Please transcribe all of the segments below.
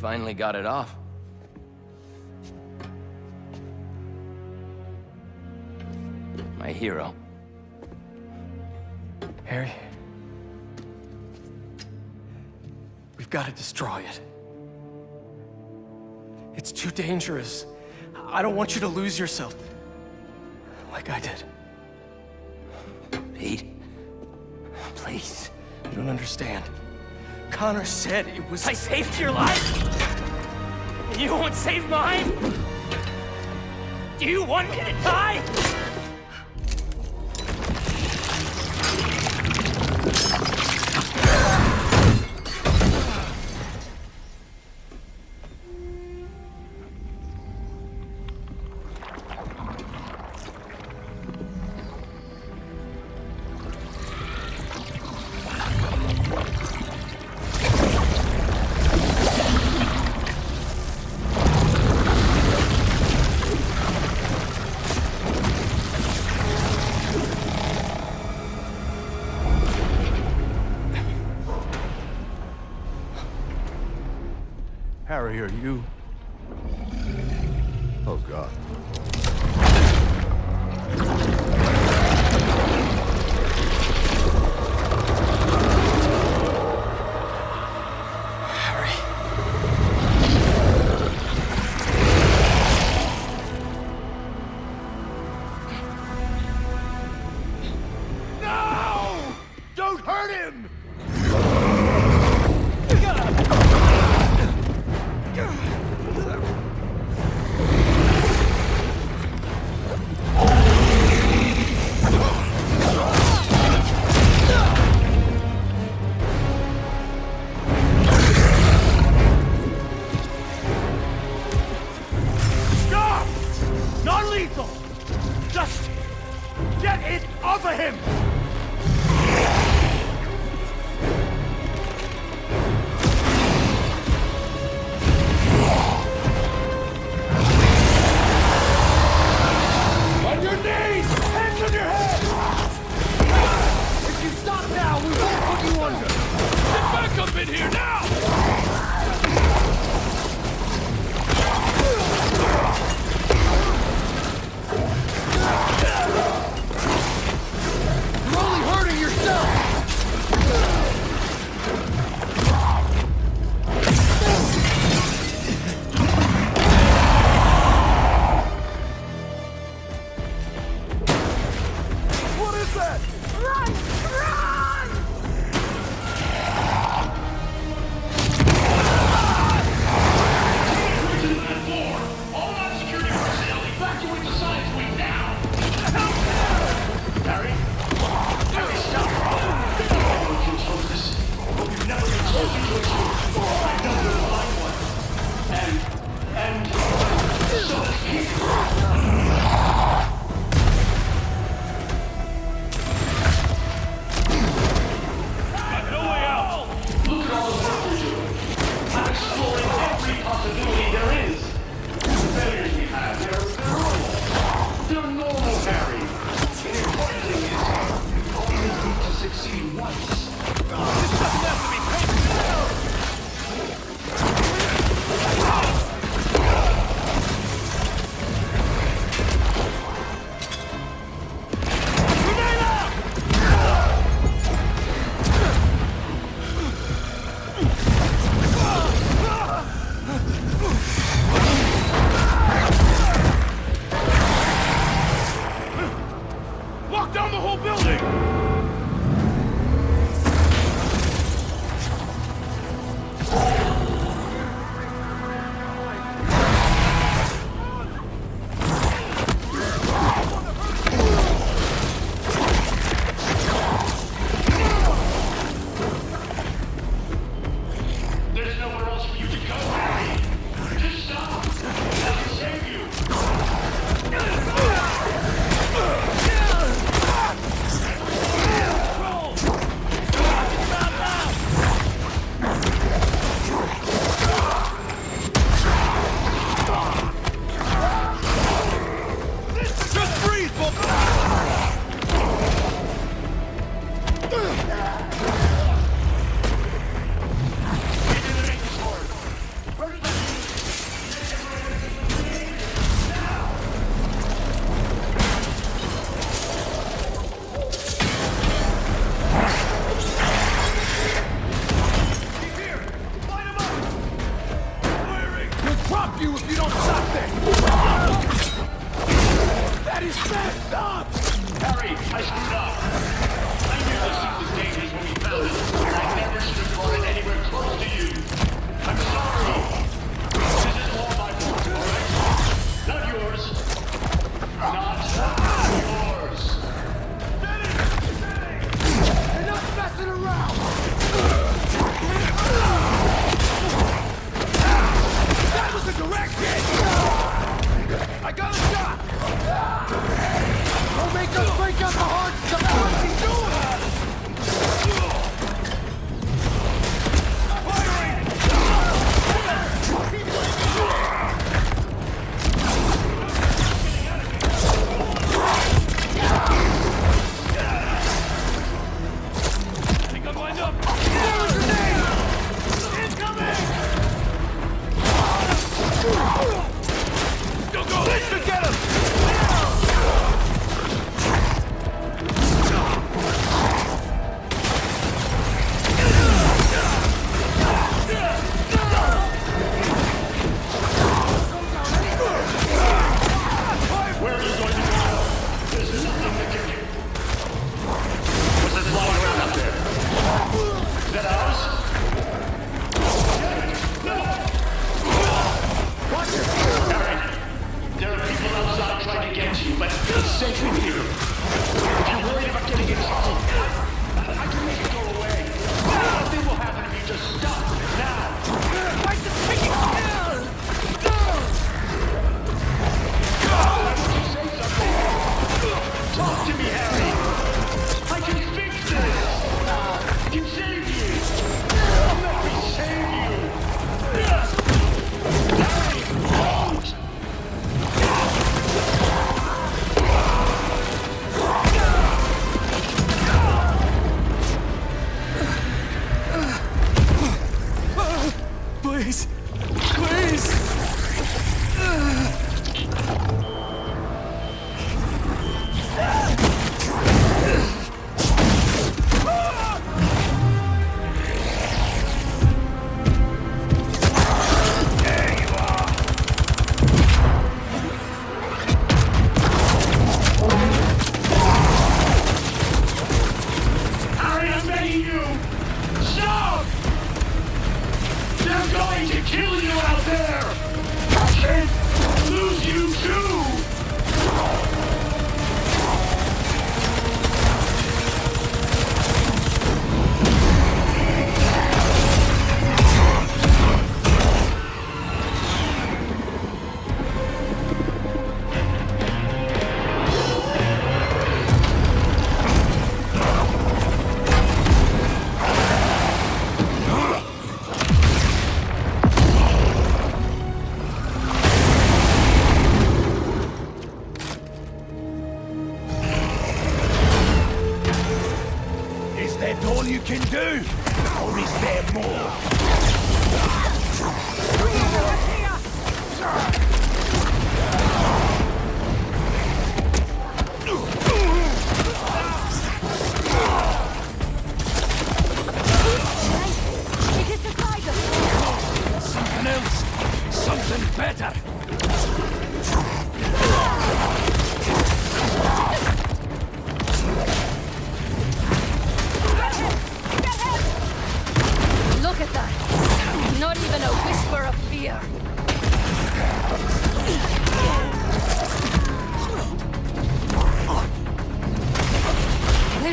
Finally got it off. My hero. Harry. We've got to destroy it. It's too dangerous. I don't want you to lose yourself. Like I did. Pete. Please. You don't understand. Connor said it was. I saved your life? And you won't save mine? Do you want me to die? Harry, are you... Oh, God. In here now! Walk down the whole building! you if you don't stop them! That is messed up! Harry, I screwed up. I knew the seat was dangerous when we found it, and I never should have brought it anywhere close to you. I'm sorry. This is all my fault, all right? Not yours. Not yours. Finish! Finish! Enough messing around! resurrected! I got a shot!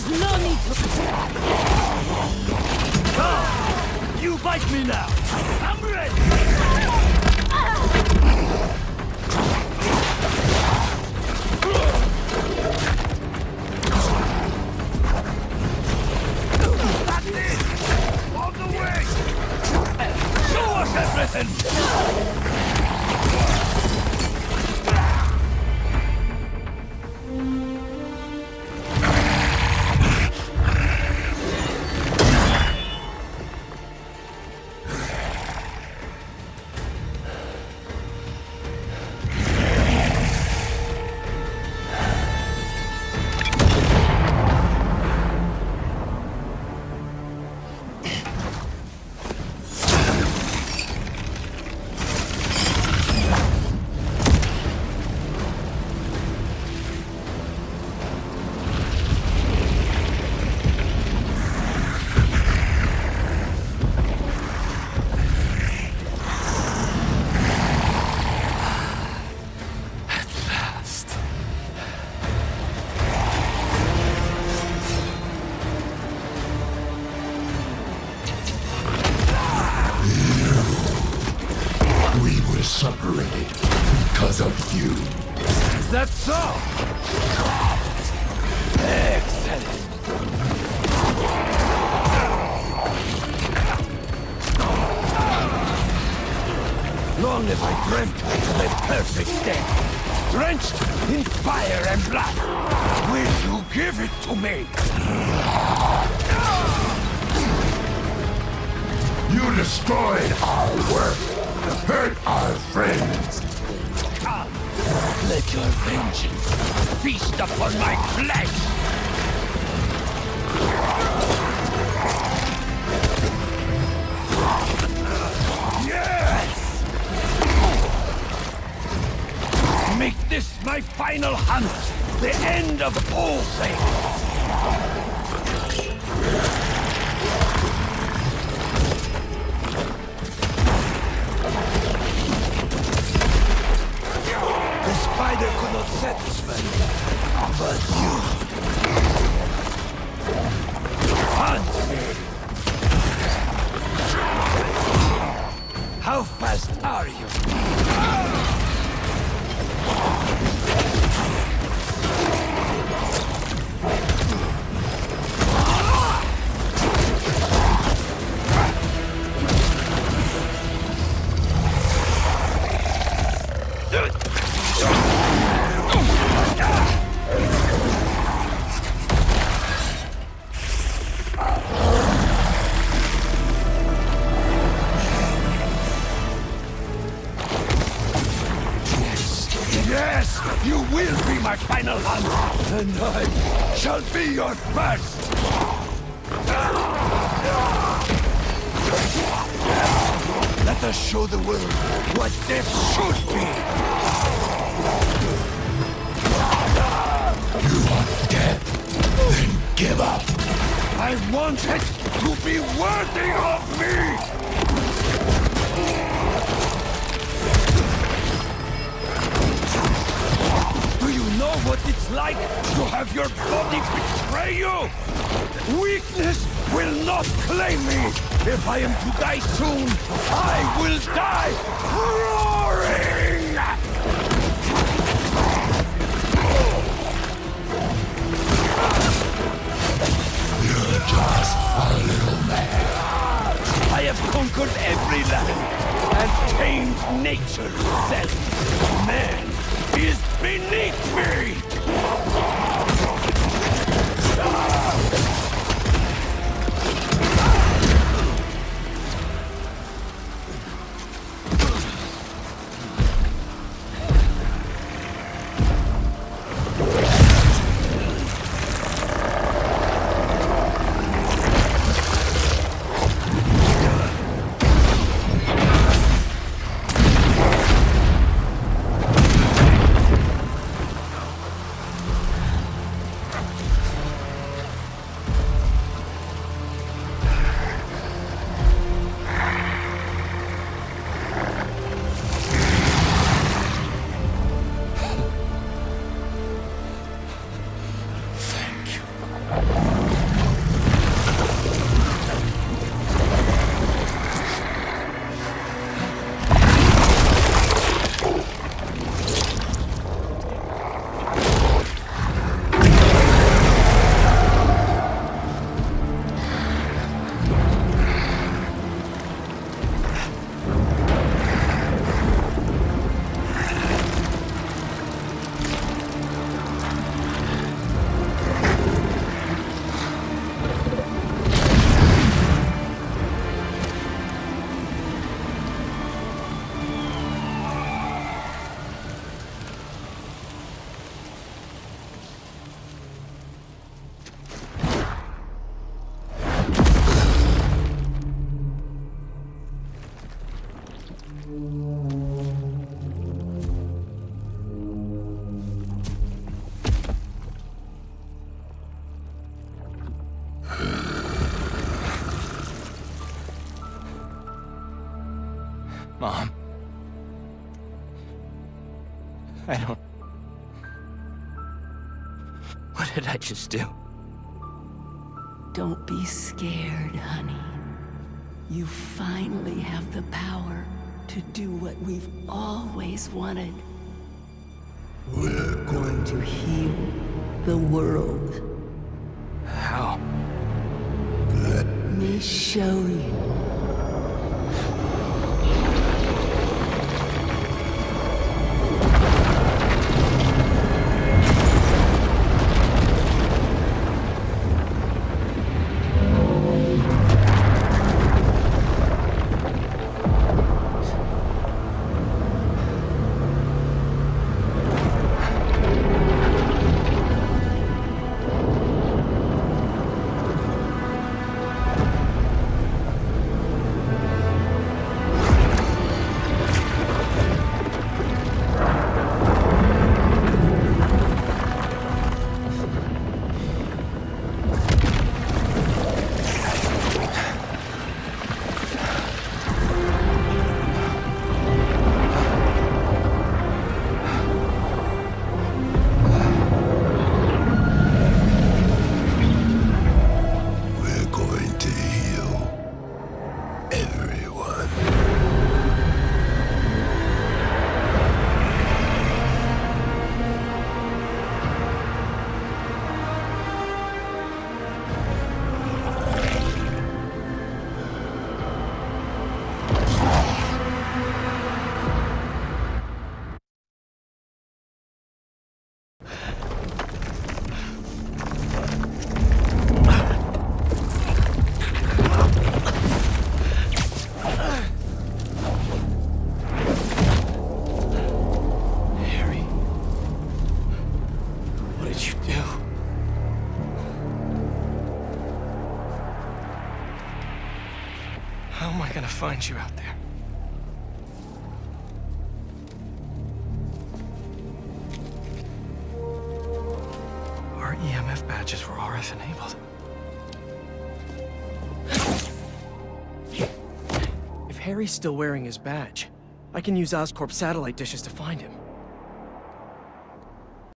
is no need to... Come! You bite me now! I'm ready! On the way! Show us everything! Give it to me? You destroyed our work, hurt our friends. Come, let your vengeance feast upon my flesh! Yes! Make this my final hunt, the end of all things! Shall be your first. Let us show the world what death should be. You want death? Then give up. I want it to be worthy of me! Know what it's like to have your body betray you? Weakness will not claim me! If I am to die soon, I will die roaring! You're just a little man. I have conquered every land and tamed nature's self. Man is beneath me! I don't. What did I just do? Don't be scared, honey. You finally have the power to do what we've always wanted. We're Going to heal the world. How? Let me show you. Find you out there? Our EMF badges were RF enabled. If Harry's still wearing his badge, I can use Oscorp satellite dishes to find him.